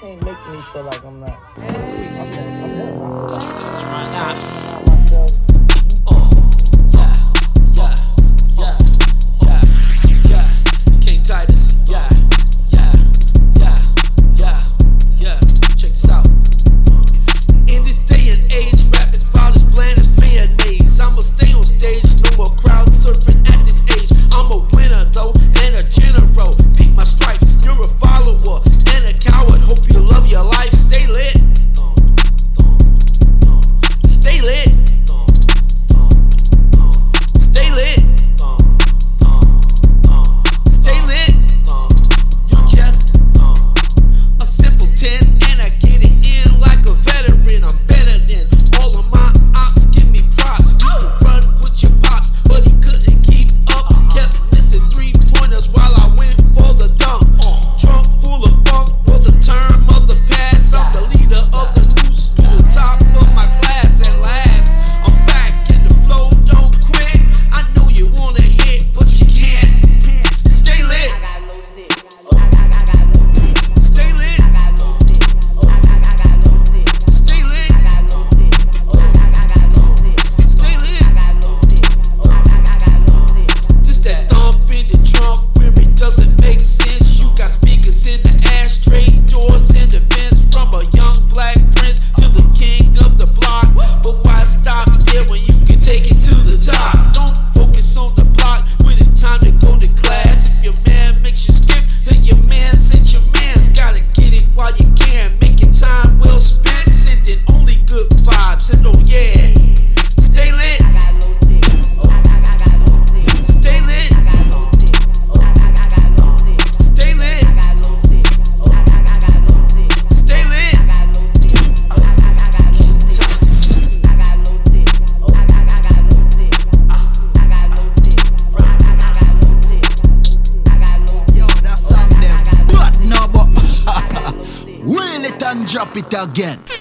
can't make me feel like I'm not. I'm, not, I'm not. Drop it again.